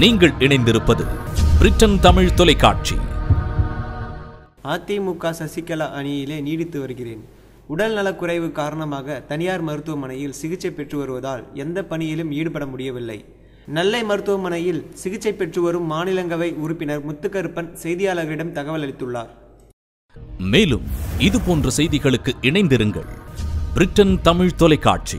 நீங்கள் இணைந்திருப்பது பிரிட்டன் தமிழ் தொலைக்காட்சி. அதிமுக சசிகலா அணியிலே நீடித்து வருகிறேன். உடல் நலக்குறைவு காரணமாக தனியார் மருத்துவமனையில் சிகிச்சை பெற்று வருவதால் எந்த பணியிலும் ஈடுபட முடியவில்லை. நெல்லை மருத்துவமனையில் சிகிச்சை பெற்று வரும் மாநிலங்களவை உறுப்பினர் முத்துக்கருப்பன் செய்தியாளர்களிடம் தகவல் அளித்துள்ளார். மேலும் இது போன்ற செய்திகளுக்கு இணைந்திருங்கள். பிரிட்டன் தமிழ் தொலைக்காட்சி.